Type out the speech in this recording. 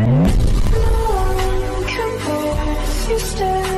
Come on, come on, sister.